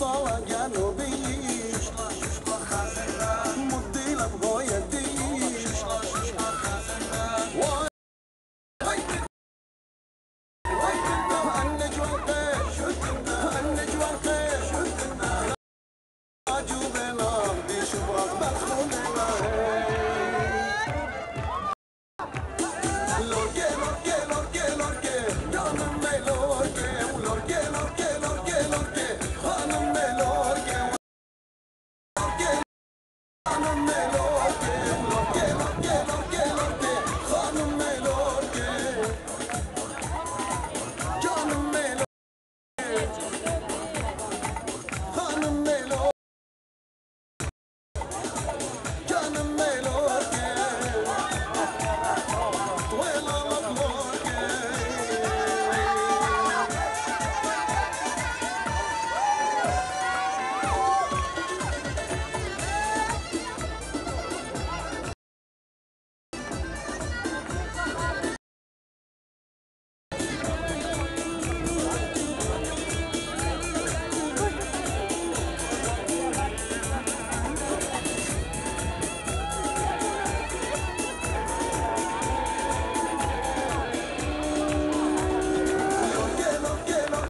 صلا جنوبي Tá no melhor.